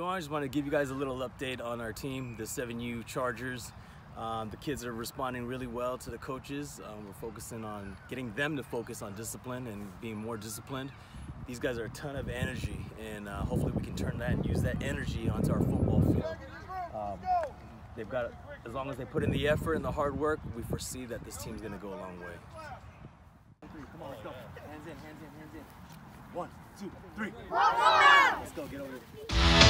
i just want to give you guys a little update on our team, the 7U Chargers. Um, the kids are responding really well to the coaches. Um, we're focusing on getting them to focus on discipline and being more disciplined. These guys are a ton of energy, and uh, hopefully we can turn that and use that energy onto our football field. Um, they've got, as long as they put in the effort and the hard work, we foresee that this team's going to go a long way. Come on, let's go. Hands in, hands in, hands in. One, two, three. Let's go, get over here.